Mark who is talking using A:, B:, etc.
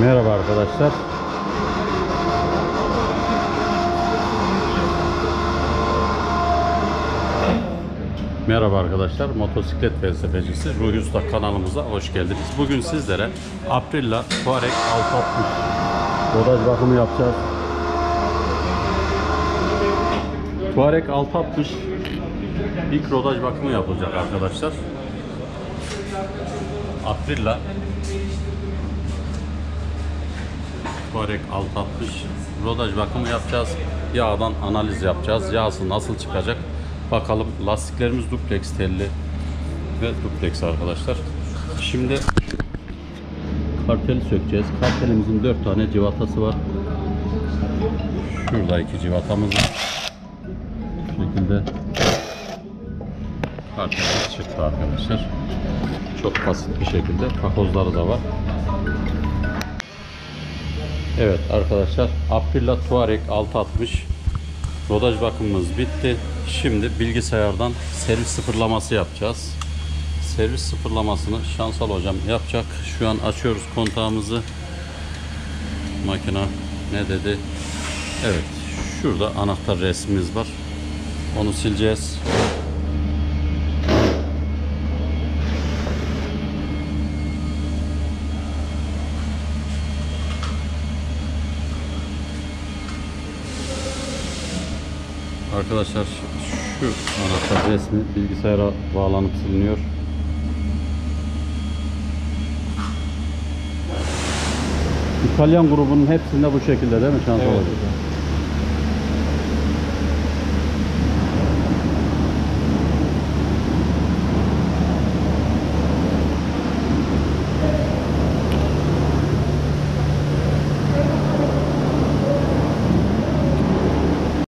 A: Merhaba arkadaşlar. Merhaba arkadaşlar. Motosiklet felsefecisi Ruhi Usta kanalımıza hoş geldiniz. Bugün sizlere Aprilia Touareg 660 rodaj bakımı yapacağız. Touareg 660 ilk rodaj bakımı yapılacak arkadaşlar. Aprilia Touareg 660 rodaj bakımı yapacağız. Yağdan analiz yapacağız. Yağsı nasıl çıkacak? Bakalım lastiklerimiz duplex telli ve duplex arkadaşlar. Şimdi karteli sökeceğiz. Kartelimizin 4 tane civatası var. Şurada iki civatamız var. Bu şekilde kartelimiz çıktı arkadaşlar. Çok basit bir şekilde takozları da var. Evet arkadaşlar Aprilia Touareg 660 rodaj bakımımız bitti. Şimdi bilgisayardan servis sıfırlaması yapacağız. Servis sıfırlamasını Şansal hocam yapacak. Şu an açıyoruz kontağımızı. Makina ne dedi? Evet. Şurada anahtar resmimiz var. Onu sileceğiz. Arkadaşlar şu anahtar resmi bilgisayara bağlanıp siliniyor. İtalyan grubunun hepsinde bu şekilde değil mi Şansal
B: Evet
A: hocam.